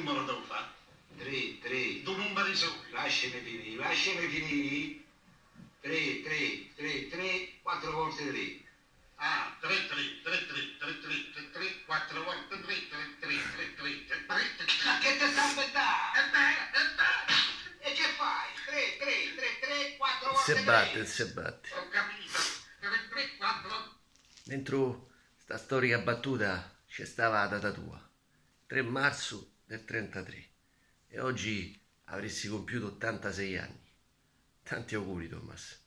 numero devo fare? 3, 3. Due numeri soli. Lasciami finire, lasciami finire. 3, 3, 3, 3, 4 volte 3. Ah, 3, 3, 3, 3, 3, 3, 3, 3, 4 volte 3, 3, 3, 3, 3, 3, 3, 3. Ma che ti sta aspettando? E beh, e beh. E che fai? 3, 3, 3, 3, 4 Se volte 3. batte, se batte. Ho capito. 3, 3, 4. Dentro sta storica battuta c'è stava la data tua, 3 marzo del 33. E oggi avresti compiuto 86 anni. Tanti auguri, Thomas.